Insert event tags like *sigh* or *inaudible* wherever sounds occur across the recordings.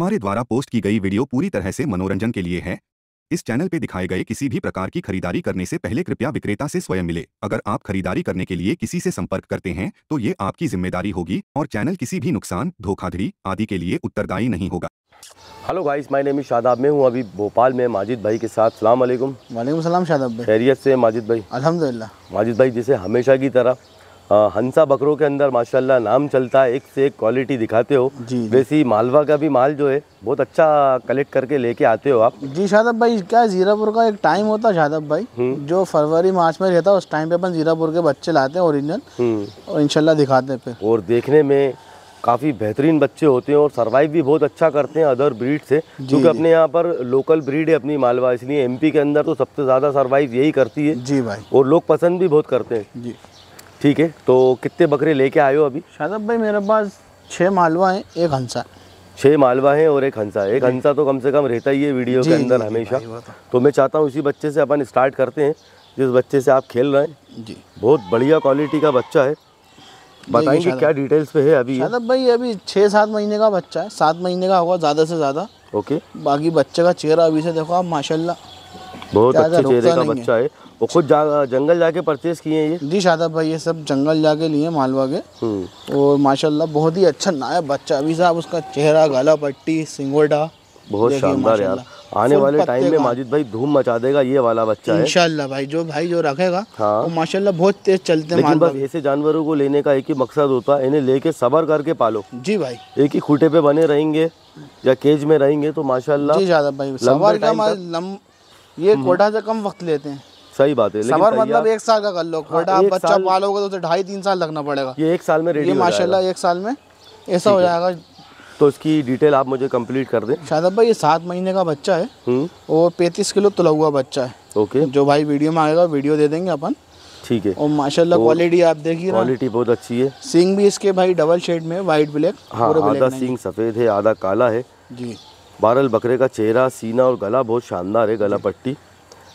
हमारे द्वारा पोस्ट की गई वीडियो पूरी तरह से मनोरंजन के लिए है। इस चैनल पे दिखाए गए किसी भी प्रकार की खरीदारी करने से पहले कृपया विक्रेता से स्वयं मिले। अगर आप खरीदारी करने के लिए किसी से संपर्क करते हैं तो ये आपकी ज़िम्मेदारी होगी और चैनल किसी भी नुकसान धोखाधड़ी आदि के लिए उत्तरदायी नहीं होगा। Hello guys my name is Shadab मैं हूँ। अभी भोपाल में माजिद भाई के साथ। सलाम वालेकुम वालेकुम सलाम शादाब भाई। खैरियत से माजिद भाई। अल्हम्दुलिल्लाह। माजिद भाई जैसे हमेशा की तरह हंसा बकरों के अंदर माशाल्लाह नाम चलता है एक से एक क्वालिटी दिखाते हो। जी, जी। वैसे ही मालवा का भी माल जो है बहुत अच्छा कलेक्ट करके लेके आते हो आप। जी शादाब भाई क्या जीरापुर का एक टाइम होता है शादाब भाई जो फरवरी मार्च में रहता है उस टाइम पे अपन जीरापुर के बच्चे लाते हैं ओरिजिनल हम्म, और इंशाल्लाह दिखाते हैं फिर। और देखने में काफ़ी बेहतरीन बच्चे होते हैं और सरवाइव भी बहुत अच्छा करते हैं अदर ब्रीड से। क्योंकि अपने यहाँ पर लोकल ब्रीड है अपनी मालवा इसलिए एमपी के अंदर तो सबसे ज़्यादा सरवाइव यही करती है। जी भाई। और लोग पसंद भी बहुत करते हैं। जी। ठीक है तो कितने बकरे लेके आए हो अभी? शादाब भाई मेरे पास छः मालवा हैं एक हंसा। छह मालवा हैं और एक हंसा है। एक हंसा तो कम से कम रहता ही है वीडियो के अंदर हमेशा। तो। तो मैं चाहता हूँ इसी बच्चे से अपन स्टार्ट करते हैं जिस बच्चे से आप खेल रहे हैं। जी। बहुत बढ़िया क्वालिटी का बच्चा है। बताएँगे क्या डिटेल्स पे है अभी? शादाब भाई अभी छः सात महीने का बच्चा है। सात महीने का होगा ज़्यादा से ज़्यादा। ओके बाकी बच्चे का चेहरा अभी से देखो आप माशाल्लाह। बहुत अच्छे चेहरे का बच्चा है। वो खुद जा, जंगल जाके परचेज किए हैं ये? जी शादाब भाई ये सब जंगल जाके लिए मालवा के। हम्म। और माशाल्लाह बहुत ही अच्छा नायब बच्चा अभी साहब उसका चेहरा गला पट्टी सिंगोटा बहुत शानदार यार। आने वाले टाइम में माजिद भाई धूम मचा देगा ये वाला बच्चा है। इंशाल्लाह भाई जो भाई जो रखेगा हाँ। वो माशाल्लाह बहुत तेज चलते हैं बस ऐसे जानवरों को लेने का एक ही मकसद होता है इन्हें लेके सबर करके पालो। जी भाई। एक ही खूटे पे बने रहेंगे या केज में रहेंगे तो माशाल्लाह जी भाई सवार का ये कोटा से कम वक्त लेते हैं। सही बात है लेकिन मतलब एक साल का कर लो कोटा आप बच्चा साल- पालोगे तो उसे ढाई तीन साल लगना पड़ेगा। ये एक साल में रेडी ये माशाल्लाह एक साल में ऐसा हो जाएगा। तो इसकी डिटेल आप मुझे कंप्लीट कर दें। शादाब भाई ये सात महीने का बच्चा है हम्म। और पैंतीस किलो तुला हुआ बच्चा है। ओके। जो भाई वीडियो में आएगा वीडियो दे देंगे अपन। ठीक है। और माशाल्लाह क्वालिटी आप देखिए क्वालिटी बहुत अच्छी है। सिंग भी इसके भाई डबल शेड में वाइट ब्लैक हाँ आधा ब्लैक सींग सफ़ेद है आधा काला है। जी। बारल बकरे का चेहरा सीना और गला बहुत शानदार है गला पट्टी।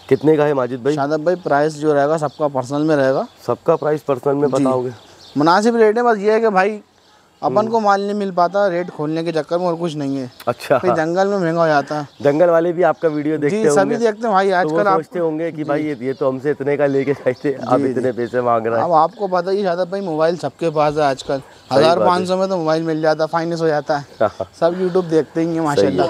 कितने का है माजिद भाई? शादाब भाई प्राइस जो रहेगा सबका पर्सनल में रहेगा। सबका प्राइस पर्सनल में बताओगे? मुनासिब रेट है बस ये है कि भाई अपन को माल नहीं मिल पाता रेट खोलने के चक्कर में और कुछ नहीं है। अच्छा। फिर जंगल में महँगा हो जाता है। जंगल वाले भी आपका वीडियो देखते जी सभी देखते हैं भाई तो आजकल आप सोचते होंगे कि भाई ये तो हमसे इतने का लेके गए थे आप इतने पैसे मांग रहे हैं। अब आपको पता ही शादाब भाई मोबाइल सबके पास है आजकल। हज़ार पाँच सौ में तो मोबाइल मिल जाता है फाइनेंस हो जाता है। सब यूट्यूब देखते ही हैं माशाल्लाह।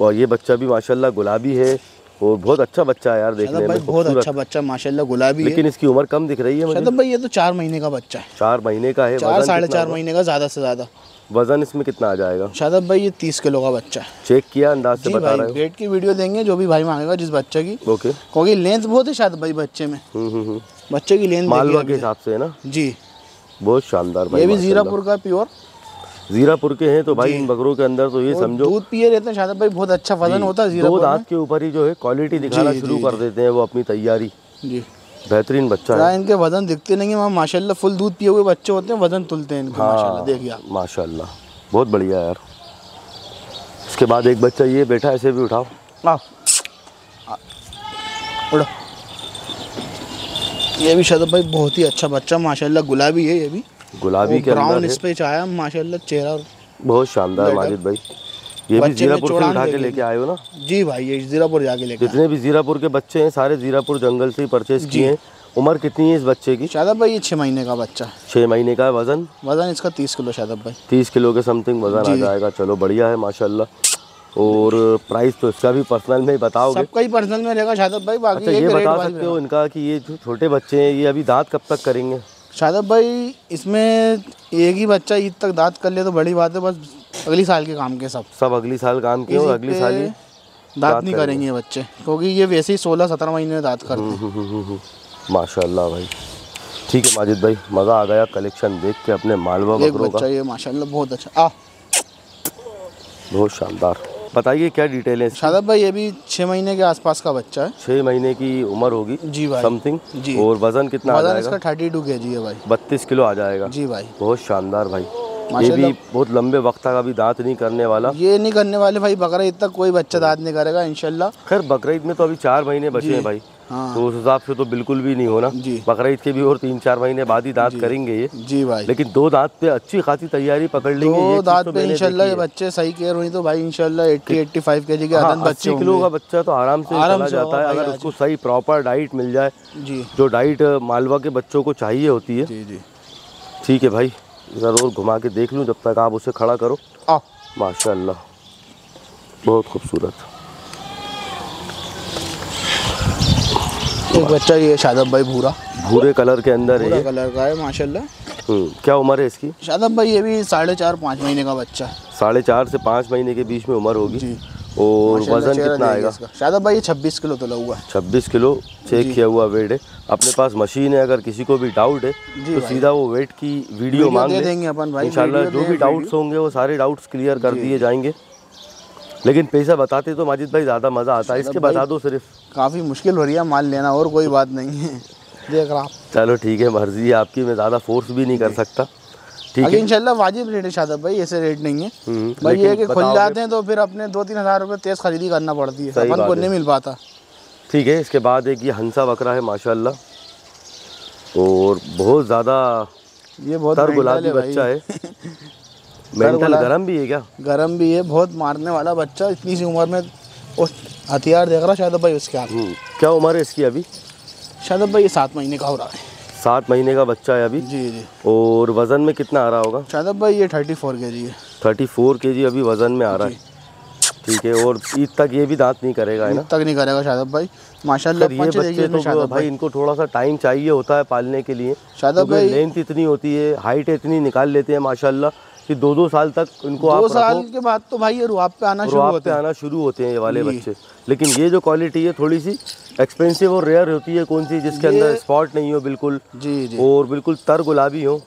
और ये बच्चा भी माशाल्लाह गुलाबी है। और बहुत अच्छा बच्चा है यार देखने शादाब भाई में बहुत अच्छा बच्चा माशाल्लाह गुलाबी लेकिन इसकी उम्र कम दिख रही है मुझे। भाई ये तो चार महीने का बच्चा है। चार महीने का है चार साढ़े चार महीने का ज़्यादा से ज़्यादा। वज़न इसमें कितना आ जाएगा? शादाब भाई ये तीस किलो का बच्चा है। चेक किया अंदाज से बता रहे वेट की वीडियो देंगे जो भी भाई मांगेगा जिस बच्चे की। ओके। क्योंकि लेंथ बहुत है शायद भाई बच्चे में। हम्म हम्म हम्म। बच्चे की लेंथ मालवा के हिसाब से है ना? जी। बहुत शानदार भाई ये भी जीरापुर का प्योर जीरापुर के हैं तो भाई इन बकरों के अंदर तो ये समझो। दूध पिए रहते हैं शायद भाई बहुत अच्छा वज़न होता है जीरापुर दांत के ऊपर ही जो है क्वालिटी दिखाना शुरू कर देते हैं वो अपनी तैयारी। जी। बेहतरीन बच्चा है। इनके वज़न दिखते नहीं है वहाँ माशाल्लाह फुल दूध पिए हुए बच्चे होते हैं वज़न तुलते हैं इनके माशाल्लाह देखिए आप। माशाल्लाह। बहुत बढ़िया यार। उसके बाद एक बच्चा ये बैठा है, ऐसे भी उठाओ। उड़ो। ये भी शायद भाई बहुत ही अच्छा बच्चा माशाल्लाह गुलाबी है ये भी। गुलाबी के ब्राउन इस पे छाया माशाल्लाह चेहरा बहुत शानदार माजिद भाई। ये भी जीरापुर से उठा के लेके आए हो ना? जी भाई ये जीरापुर जाके लेकर जितने भी जीरापुर के बच्चे हैं सारे जीरापुर जंगल से ही परचेज किए हैं। उम्र कितनी है इस बच्चे की? शादाब भाई ये छः महीने का बच्चा है। छः महीने का है वज़न? वज़न इसका तीस किलो शादाब भाई। तीस किलो के समथिंग वज़न आ जाएगा। चलो बढ़िया है माशाल्लाह। और प्राइस तो इसका भी पर्सनल में ही बताओगे? सबका ही पर्सनल में रहेगा शादाब भाई बाकी अच्छा ये बता सकते हो। इनका कि ये जो छोटे बच्चे हैं ये अभी दांत कब तक करेंगे? शादाब भाई इसमें एक ही बच्चा ईद तक दांत कर ले तो बड़ी बात है बस अगली साल के काम के सब। सब अगली साल काम किए और अगली साल ही दांत नहीं करेंगे। ये बच्चे क्योंकि ये वैसे ही सोलह सत्रह महीने में दांत करते हैं। हम्म, हम्म, हम्म। माशाल्लाह भाई। ठीक है माजिद भाई मज़ा आ गया कलेक्शन देख के अपने मालवा बकरों बच्चा का ये माशाल्लाह बहुत अच्छा। आ। बहुत शानदार। बताइए क्या डिटेल है? शादाब भाई ये भी छः महीने के आसपास का बच्चा है। छह महीने की उम्र होगी? जी भाई। समथिंग जी। और वज़न कितना आ वज़न जाएगा? इसका थर्टी टू के जी है भाई। बत्तीस किलो आ जाएगा। जी भाई। बहुत शानदार भाई। ये भी बहुत लंबे वक्त तक अभी दांत नहीं करने वाला। ये नहीं करने वाले भाई बकरा ईद तक कोई बच्चा दांत नहीं करेगा इनशाला खैर बकर में तो अभी चार महीने बचे हैं भाई। हाँ। तो उस हिसाब से तो बिल्कुल भी नहीं होना। जी। बकरा ईद के भी और तीन चार महीने बाद ही दांत करेंगे ये। जी भाई। लेकिन दो दांत पे अच्छी खासी तैयारी पकड़ लेंगे दो दांत तो पे ये बच्चे सही केयर हुई तो भाई इंशाल्लाह 80 85 केजी के हाँ, आदत बच्चे किलो का बच्चा तो आराम से आराम चला जाता है। अगर उसको सही प्रॉपर डाइट मिल जाए जो। डाइट मालवा के बच्चों को चाहिए होती है। जी जी। ठीक है भाई ज़रूर घुमा के देख लूँ जब तक आप उसे खड़ा करो। माशाल्लाह बहुत खूबसूरत। एक बच्चा ये शादब भाई भूरा। भूरे कलर के अंदर है भूरा कलर का है माशाल्लाह। हम्म, क्या उम्र है इसकी? शादब भाई ये भी साढ़े चार पाँच महीने का बच्चा है। साढ़े चार से पाँच महीने के बीच में उम्र होगी। और वज़न कितना आएगा। शादब भाई ये छब्बीस किलो तो हुआ है। छब्बीस किलो चेक किया हुआ वेट है। अपने पास मशीन है अगर किसी को भी डाउट है तो सीधा वो वेट की वीडियो वीडियो मांग दे देंगे अपन भाई, इंशाल्लाह जो भी डाउट्स होंगे वो सारे डाउट्स क्लियर कर दिए जाएँगे। लेकिन पैसा बताते तो माजिद भाई ज़्यादा मज़ा आता है। इसके बता दो सिर्फ़। काफ़ी मुश्किल हो रही है माल लेना और कोई बात नहीं है। देख रहा चलो ठीक है मर्ज़ी है आपकी मैं ज़्यादा फोर्स भी नहीं कर सकता। ठीक है। इंशाल्लाह वाजिब रेट है शादब भाई ऐसे रेट नहीं है। हम्म, भाई ये कि खुल जाते हैं तो फिर अपने दो तीन हज़ार रुपये तेज़ खरीदी करना पड़ती है। अपन को नहीं मिल पाता। ठीक है इसके बाद एक ये हंसा बकरा है माशाल्लाह। और बहुत ज़्यादा ये बहुत तर गुलाबी बच्चा है। *laughs* मेंटल गरम भी है क्या? गरम भी है बहुत मारने वाला बच्चा इतनी सी उम्र में उस हथियार देख रहा शादब भाई उसके हाथ। हम्म, क्या उम्र है इसकी अभी? शादब भाई ये सात महीने का हो रहा है। सात महीने का बच्चा है अभी? जी जी। और वज़न में कितना आ रहा होगा? शादब भाई ये थर्टी फोर के जी है। थर्टी फोर के जी अभी वज़न में आ रहा है। ठीक है और ईद तक ये भी दांत नहीं करेगा है ना? तक नहीं करेगा शादब भाई। माशाल्लाह ये बच्चे तो भाई भाई। इनको थोड़ा सा टाइम चाहिए होता है पालने के लिए शादब भाई लेंथ इतनी होती है हाइट इतनी निकाल लेते हैं माशाल्लाह। कि दो दो साल तक इनको दो आप साल के बाद तो भाई ये रुआब पे आना शुरू होते हैं। आना शुरू होते हैं ये वाले बच्चे। लेकिन ये जो क्वालिटी है थोड़ी सी एक्सपेंसिव और रेयर होती है कौन सी जिसके अंदर स्पॉट नहीं हो बिल्कुल। जी जी। और बिल्कुल तर गुलाबी हो।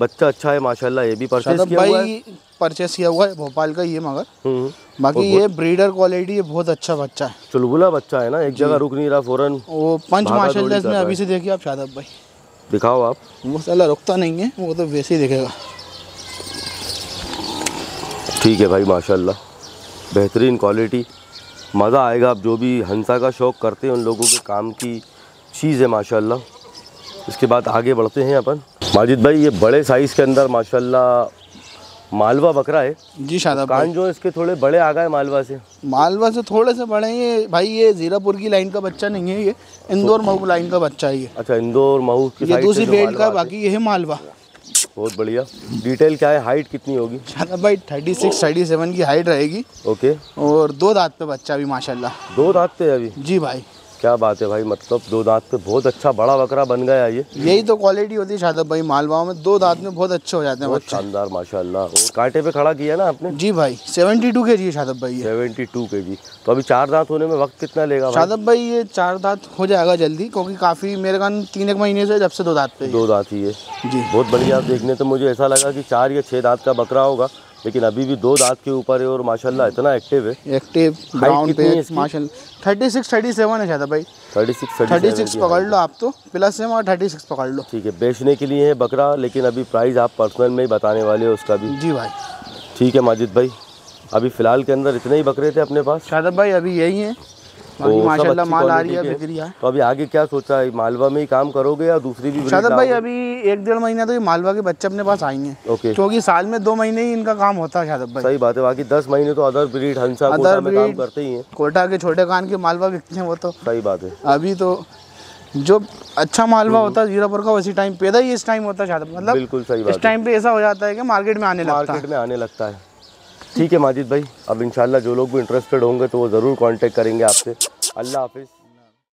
बच्चा अच्छा है माशाल्लाह ये भी शादब किया हुआ है। परचेस किया हुआ है भोपाल का ये मगर। हम्म, बाकी ये ब्रीडर क्वालिटी ये बहुत अच्छा बच्चा है। चुलबुला बच्चा है ना एक जगह रुक नहीं रहा फ़ौरन वो पंच माशाल्लाह इसमें अभी से देखिए आप शादब भाई। दिखाओ आप। वो साला रुकता नहीं है वो तो वैसे ही दिखेगा। ठीक है भाई माशाल्लाह। बेहतरीन क्वालिटी मज़ा आएगा आप जो भी हंसा का शौक़ करते हैं उन लोगों के काम की चीज़ है माशाल्लाह। इसके बाद आगे बढ़ते हैं अपन। माजिद भाई ये बड़े साइज़ के अंदर माशाल्लाह मालवा बकरा है। जी शादब भाई। कान जो इसके थोड़े बड़े आ गए मालवा से। मालवा से थोड़े से बड़े हैं ये। भाई ये जीरापुर की लाइन का बच्चा नहीं है ये। इंदौर मऊ लाइन का बच्चा है ये। अच्छा इंदौर ये दूसरी बेल्ट का बाकी ये है मालवा। बहुत बढ़िया। डिटेल क्या है? हाइट कितनी होगी? शादब भाई थर्टी सिक्स थर्टी सेवन की हाइट रहेगी। ओके और दो दांत पे बच्चा अभी माशाल्लाह। दो दांत पे अभी? जी भाई। क्या बात है भाई? मतलब दो दांत पे बहुत अच्छा बड़ा बकरा बन गया ये। यही तो क्वालिटी होती है शादब भाई मालवाओं में दो दांत में बहुत अच्छे हो जाते हैं बहुत शानदार माशाल्लाह। और कांटे पे खड़ा किया ना आपने? जी भाई सेवेंटी टू के जी शादब भाई सेवेंटी टू के जी। तो अभी चार दांत होने में वक्त कितना लेगा भाई? शादब भाई ये चार दांत हो जाएगा जल्दी क्योंकि काफ़ी मेरे कान तीन एक महीने से जब से दो दांत पे दो दांत ही है। जी। बहुत बढ़िया देखने तो मुझे ऐसा लगा की चार या छह दांत का बकरा होगा। लेकिन अभी भी दो दांत के ऊपर है और माशाल्लाह इतना एक्टिव है। एक्टिव ब्राउन पे माशाल्लाह थर्टी सिक्स थर्टी सेवन है शादब भाई। थर्टी सिक्स थर्टी सिक्स पकड़ लो आप तो प्लस है और थर्टी सिक्स पकड़ लो। ठीक है बेचने के लिए है बकरा लेकिन अभी प्राइस आप पर्सनल में ही बताने वाले हो उसका भी। जी भाई। ठीक है माजिद भाई अभी फ़िलहाल के अंदर इतने ही बकरे थे अपने पास? शादा भाई अभी यही है। बाकी माशाल्लाह माल आ रही है बिक्री है तो अभी आगे क्या सोचा है? मालवा में ही काम करोगे या दूसरी भी breed भाई अभी एक डेढ़ महीना तो ये मालवा के बच्चे अपने पास आएँगे। ओके। क्योंकि साल में दो महीने ही इनका काम होता है शादब भाई। सही बात है बाकी दस महीने तो अदर ब्रीड हंसा में काम करते ही हैं। कोटा के छोटे कान के मालवा बिकते हैं वो तो। सही बात है। अभी तो जो अच्छा मालवा होता है जीरापुर का उसी टाइम पैदा ही इस टाइम होता है शायद मतलब बिल्कुल सही बात है। टाइम पे ऐसा हो जाता है कि मार्केट में आने लगता है। मार्केट में आने लगता है। ठीक है, माजिद भाई। अब इंशाल्लाह जो लोग भी इंटरेस्टेड होंगे तो वो ज़रूर कांटेक्ट करेंगे आपसे। अल्लाह हाफिज़।